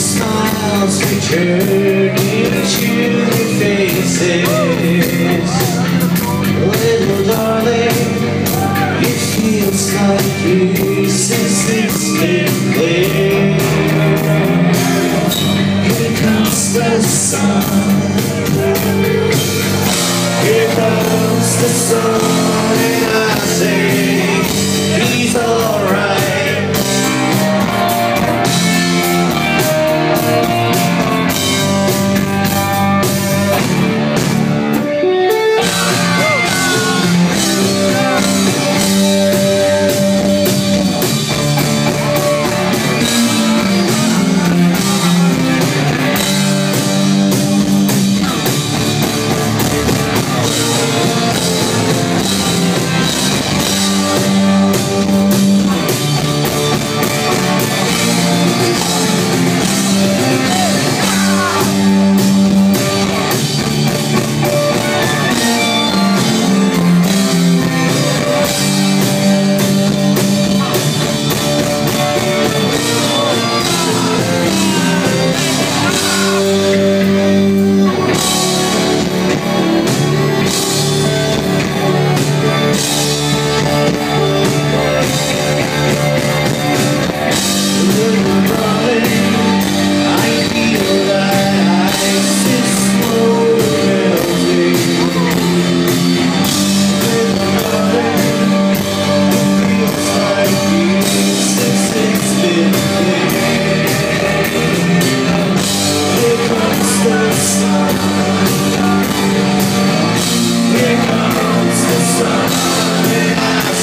smiles return into faces Little darling It feels like years since it's been clear Here comes the sun Here comes the sun